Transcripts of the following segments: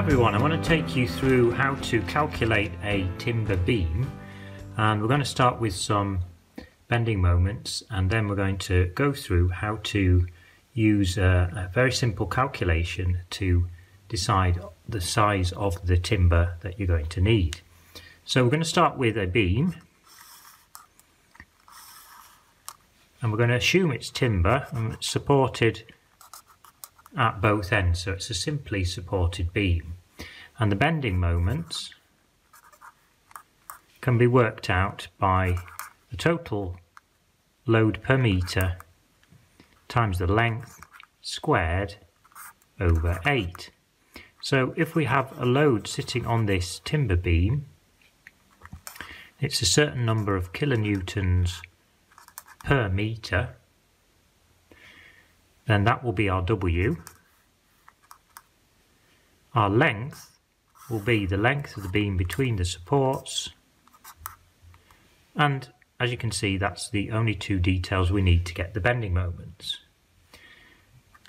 everyone, I want to take you through how to calculate a timber beam and we're going to start with some bending moments and then we're going to go through how to use a, a very simple calculation to decide the size of the timber that you're going to need. So we're going to start with a beam and we're going to assume it's timber and it's supported at both ends so it's a simply supported beam and the bending moments can be worked out by the total load per metre times the length squared over 8. So if we have a load sitting on this timber beam, it's a certain number of kilonewtons per metre, then that will be our W. Our length will be the length of the beam between the supports and as you can see that's the only two details we need to get the bending moments.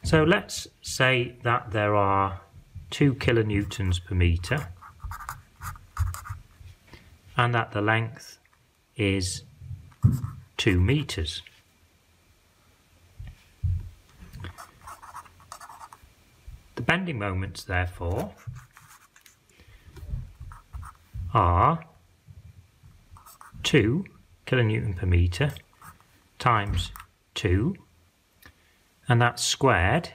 So let's say that there are 2 kilonewtons per metre and that the length is 2 metres. Bending moments, therefore, are 2 kilonewton per metre times 2, and that's squared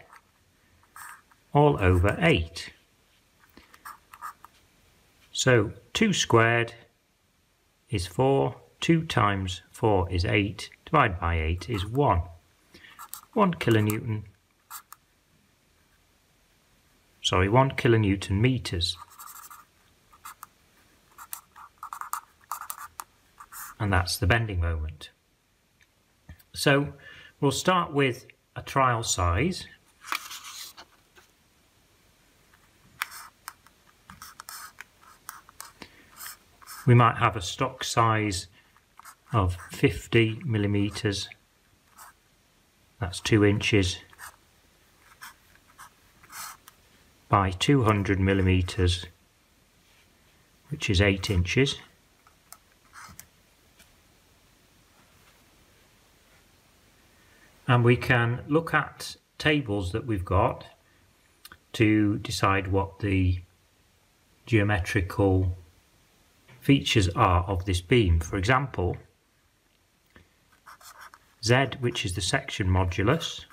all over 8. So 2 squared is 4, 2 times 4 is 8, divided by 8 is 1. 1 kilonewton sorry, 1 kilonewton meters. And that's the bending moment. So we'll start with a trial size. We might have a stock size of 50 millimeters. That's two inches by 200 millimeters which is 8 inches and we can look at tables that we've got to decide what the geometrical features are of this beam. For example, Z, which is the section modulus,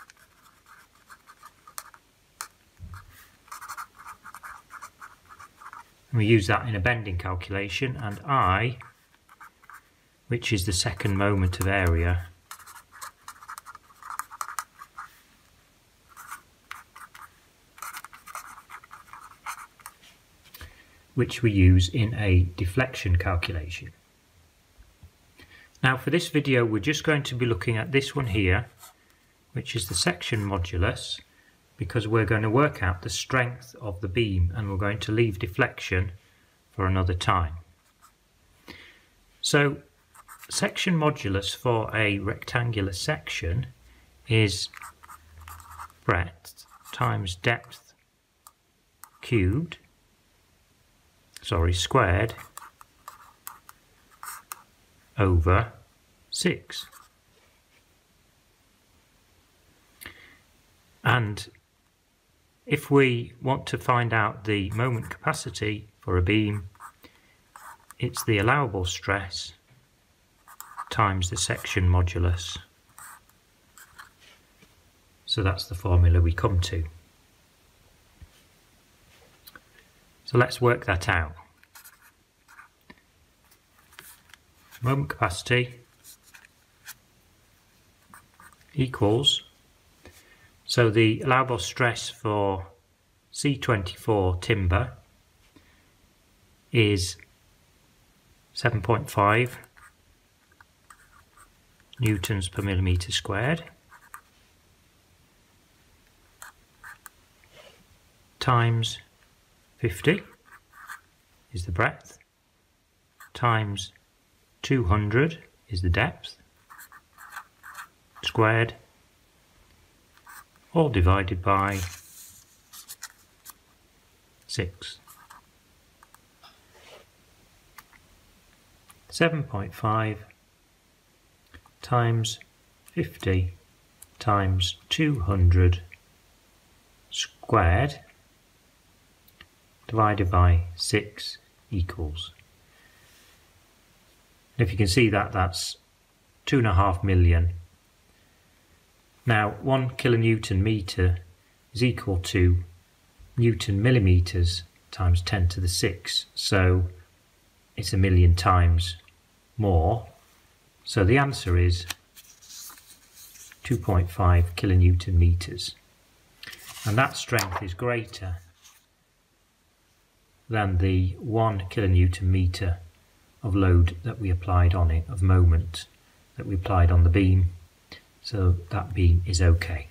And we use that in a bending calculation and I, which is the second moment of area, which we use in a deflection calculation. Now for this video we're just going to be looking at this one here, which is the section modulus, because we're going to work out the strength of the beam and we're going to leave deflection for another time. So section modulus for a rectangular section is breadth times depth cubed, sorry, squared over 6. And if we want to find out the moment capacity for a beam, it's the allowable stress times the section modulus. So that's the formula we come to. So let's work that out. Moment capacity equals so the allowable stress for C24 timber is 7.5 newtons per millimetre squared. Times 50 is the breadth. Times 200 is the depth. Squared all divided by 6. 7.5 times 50 times 200 squared divided by 6 equals. And if you can see that, that's 2.5 million now, 1 kilonewton metre is equal to newton millimetres times 10 to the 6. So it's a million times more. So the answer is 2.5 kilonewton meters. And that strength is greater than the 1 kilonewton meter of load that we applied on it, of moment that we applied on the beam. So that beam is okay.